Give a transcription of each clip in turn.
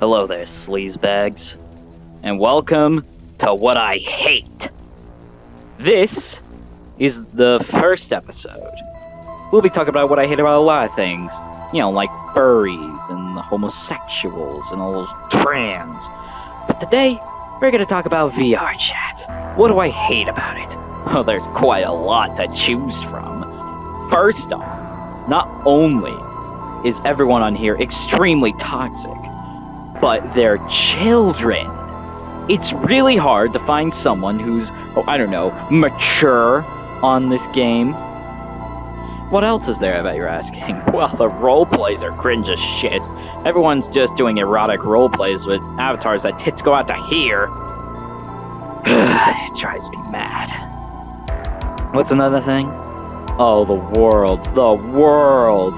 Hello there, sleazebags, and welcome to What I Hate. This is the first episode. We'll be talking about what I hate about a lot of things. You know, like furries and homosexuals and all those trans. But today, we're gonna talk about VR chat. What do I hate about it? Well, there's quite a lot to choose from. First off, not only is everyone on here extremely toxic, but they're children. It's really hard to find someone who's, oh, I don't know, mature on this game. What else is there, I bet you're asking? Well, the role plays are cringe as shit. Everyone's just doing erotic role plays with avatars that tits go out to here. it drives me mad. What's another thing? Oh, the world. The world.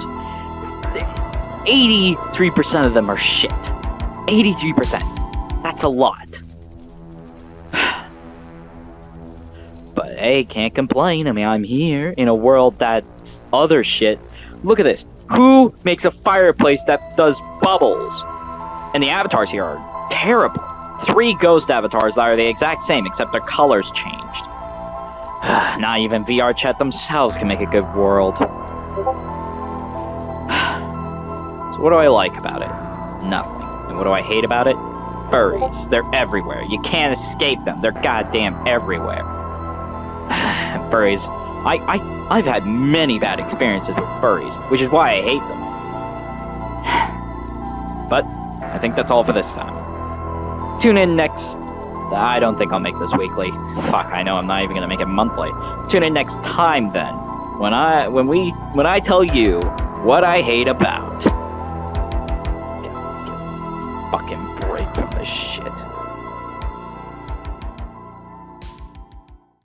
83% of them are shit. 83%. That's a lot. but hey, can't complain. I mean, I'm here in a world that's other shit. Look at this. Who makes a fireplace that does bubbles? And the avatars here are terrible. Three ghost avatars that are the exact same, except their colors changed. Not even VR chat themselves can make a good world. so what do I like about it? Nothing. And what do I hate about it? Furries. They're everywhere. You can't escape them. They're goddamn everywhere. furries. I, I, I've had many bad experiences with furries, which is why I hate them. but I think that's all for this time. Tune in next I don't think I'll make this weekly. Fuck, I know I'm not even gonna make it monthly. Tune in next time then. When I when we when I tell you what I hate about. Fucking break from this shit.